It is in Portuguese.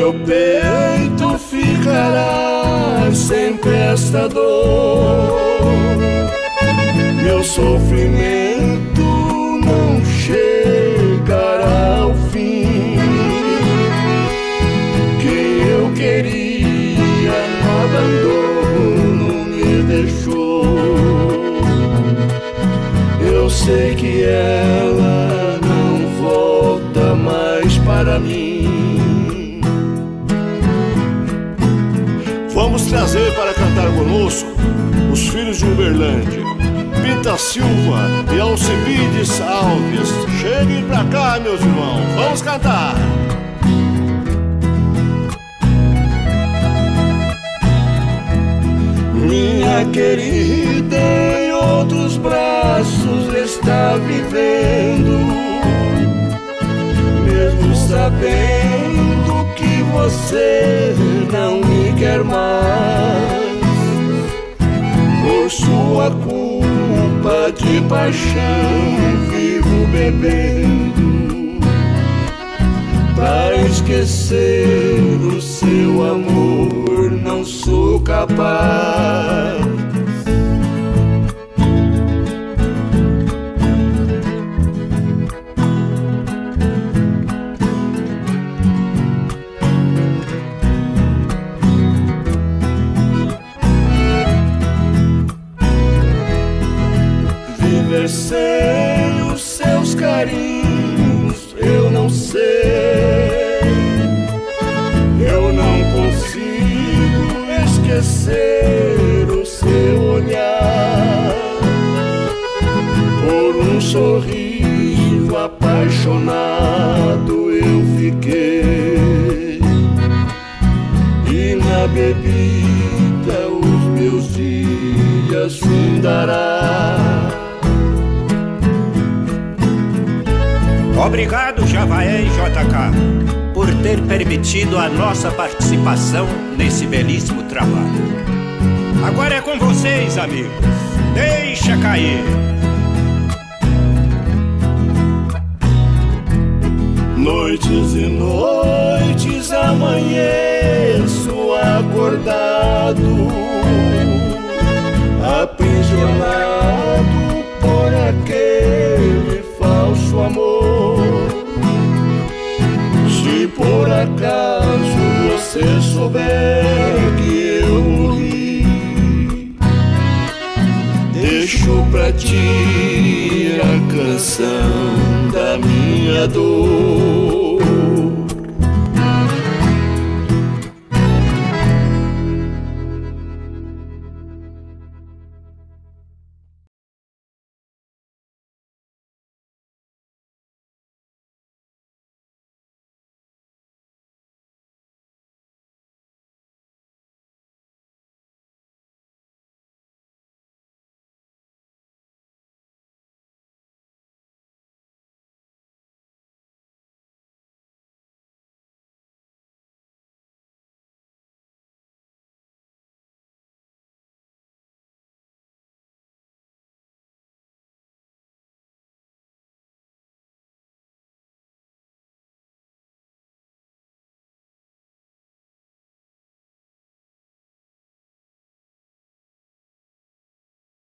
meu peito ficará sempre esta dor. Meu sofrimento não chegará ao fim. Quem eu queria no abandono me deixou. Eu sei que ela não volta mais para mim. Trazer para cantar conosco os filhos de Uberlândia. Pinta Silva e Alcibides Alves. Cheguem pra cá, meus irmãos. Vamos cantar. Minha querida em outros braços está vivendo, mesmo sabendo que você não me quer mais. Por sua culpa de paixão vivo bebendo Pra esquecer o seu amor não sou capaz Viver sem os seus carinhos. Eu não sei. Eu não consigo esquecer o seu olhar. Por um sorriso apaixonado eu fiquei. E na bebida os meus dias findará Obrigado, Javaé e JK, por ter permitido a nossa participação nesse belíssimo trabalho. Agora é com vocês, amigos. Deixa cair. Noites e noites amanheço acordado, aprisionado acaso você souber que eu morri, deixo pra ti a canção da minha dor.